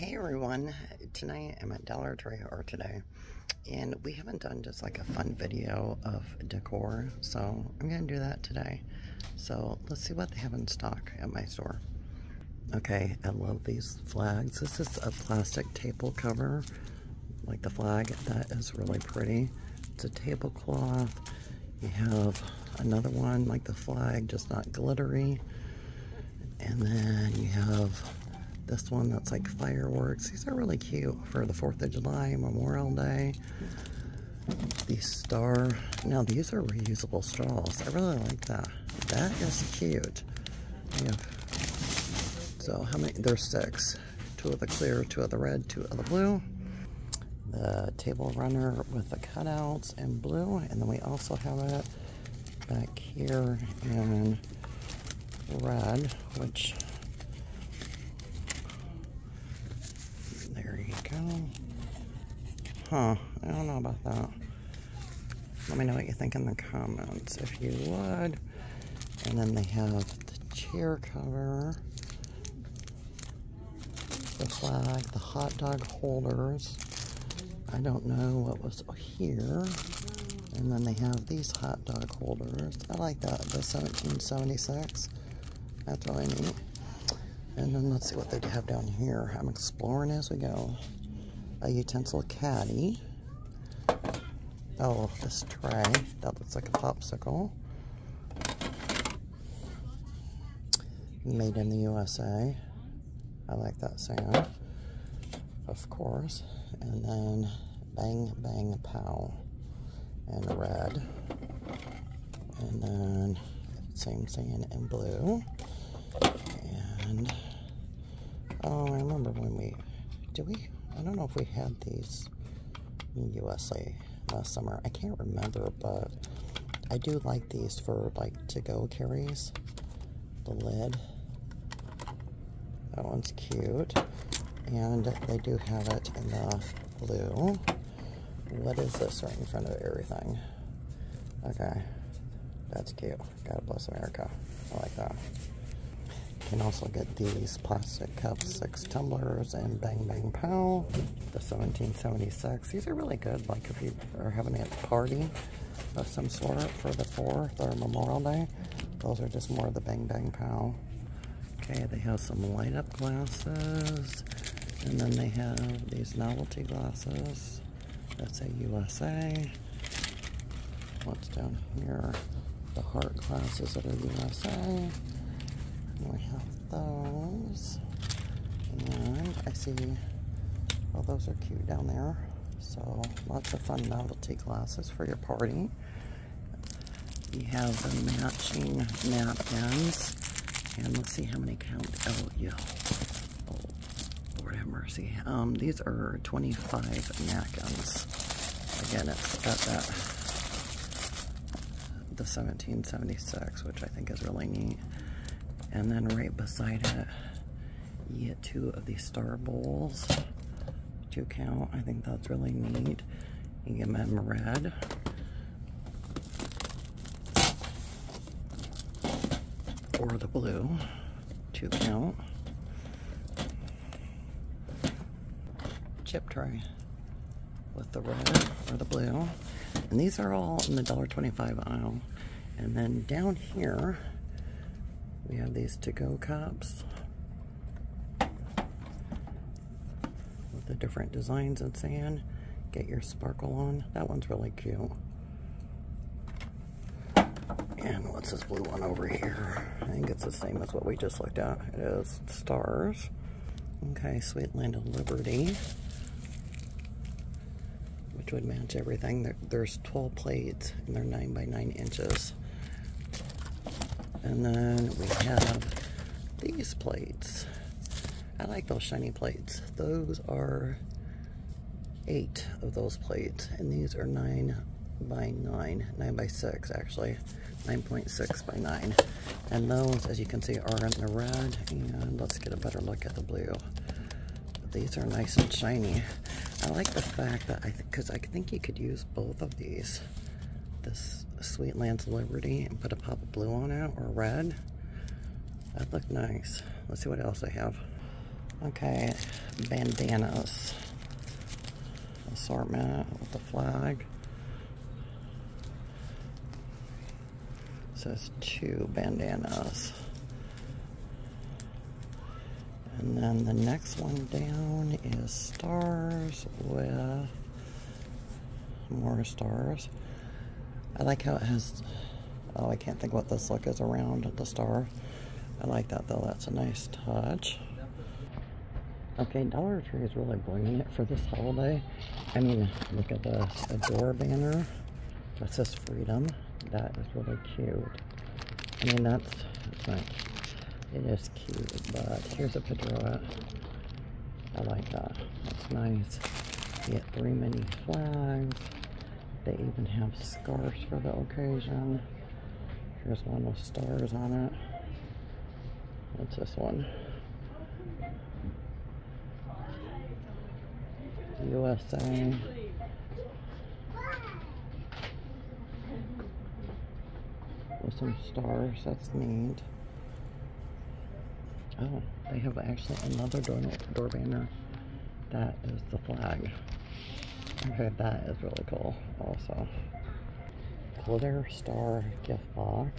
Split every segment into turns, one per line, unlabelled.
Hey everyone, tonight I'm at Dollar Tree or today and we haven't done just like a fun video of decor so I'm gonna do that today. So let's see what they have in stock at my store. Okay I love these flags. This is a plastic table cover like the flag. That is really pretty. It's a tablecloth. You have another one like the flag just not glittery. And then you have this one that's like fireworks. These are really cute for the 4th of July, Memorial Day. These star, now these are reusable straws. I really like that. That is cute. Yeah. So how many, there's six. Two of the clear, two of the red, two of the blue. The table runner with the cutouts in blue. And then we also have it back here in red, which Huh, I don't know about that. Let me know what you think in the comments, if you would. And then they have the chair cover, the flag, the hot dog holders. I don't know what was here. And then they have these hot dog holders. I like that, the 1776. That's really neat. And then let's see what they have down here. I'm exploring as we go a utensil caddy. Oh, this tray. That looks like a popsicle. Made in the USA. I like that saying. Of course. And then Bang Bang Pow in red. And then same saying in blue. And oh, I remember when we did we I don't know if we had these in USA last summer. I can't remember, but I do like these for like to-go carries. The lid. That one's cute. And they do have it in the blue. What is this right in front of everything? Okay. That's cute. God bless America. I like that can also get these plastic cups, six tumblers, and Bang Bang Pow, the 1776. These are really good, like if you are having a party of some sort for the 4th or Memorial Day. Those are just more of the Bang Bang Pow. Okay, they have some light up glasses, and then they have these novelty glasses. That's a USA. What's down here? The heart glasses that are USA. We have those. And I see, well, those are cute down there. So lots of fun novelty glasses for your party. You have the matching napkins. And let's see how many count. Oh, yeah. Oh, Lord have mercy. Um, these are 25 napkins. Again, it's got that, the 1776, which I think is really neat. And then right beside it, you get two of these star bowls. to count. I think that's really neat. You get them red. Or the blue. Two count. Chip tray with the red or the blue. And these are all in the $1.25 aisle. And then down here, we have these to-go cups with the different designs and sand. get your sparkle on. That one's really cute. And what's this blue one over here? I think it's the same as what we just looked at. It is stars. Okay, Sweet Land of Liberty. Which would match everything. there's 12 plates and they're 9 by 9 inches. And then we have these plates. I like those shiny plates. Those are eight of those plates. And these are nine by nine, nine by six actually. 9.6 by 9. And those, as you can see, are in the red. And let's get a better look at the blue. These are nice and shiny. I like the fact that I because I think you could use both of these this Sweet Lands Liberty and put a pop of blue on it or red. That'd look nice. Let's see what else I have. Okay, bandanas assortment with the flag. It says two bandanas. And then the next one down is stars with more stars. I like how it has, oh, I can't think what this look is around the star. I like that though, that's a nice touch. Okay, Dollar Tree is really bringing it for this holiday. I mean, look at this, door banner that says freedom. That is really cute. I mean, that's, like, it is cute, but here's a picture of it. I like that. That's nice. You get three mini flags. They even have scarves for the occasion. Here's one with stars on it. What's this one? USA. With some stars, that's neat. Oh, they have actually another door, door banner. That is the flag. Okay, that is really cool also. Glitter star gift box.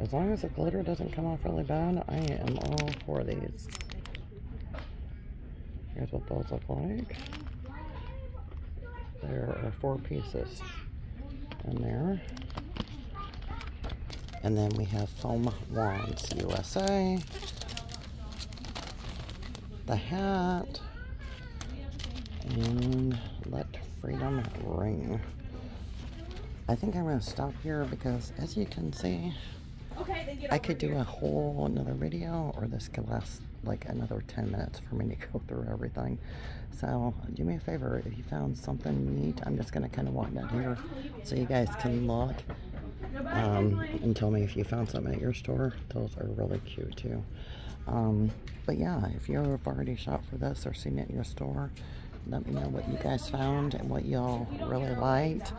As long as the glitter doesn't come off really bad, I am all for these. Here's what those look like. There are four pieces in there. And then we have foam wands USA. The hat. And let freedom ring. I think I'm going to stop here because as you can see, I could do a whole another video or this could last like another 10 minutes for me to go through everything. So do me a favor, if you found something neat, I'm just gonna kind of walk down here so you guys can look um, and tell me if you found something at your store. Those are really cute too. Um, but yeah, if you've already shopped for this or seen it in your store, let me know what you guys found and what y'all really liked.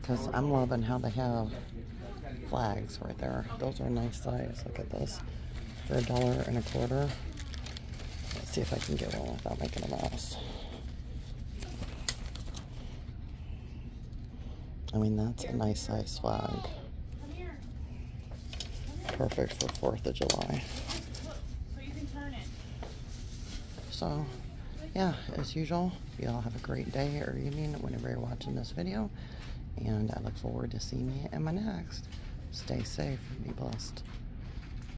Because I'm loving how they have flags right there. Those are nice size. Look at this. For a dollar and a quarter. Let's see if I can get one without making a mess. I mean, that's a nice size flag. Perfect for 4th of July. So, yeah, as usual, you all have a great day or evening whenever you're watching this video. And I look forward to seeing you in my next. Stay safe and be blessed.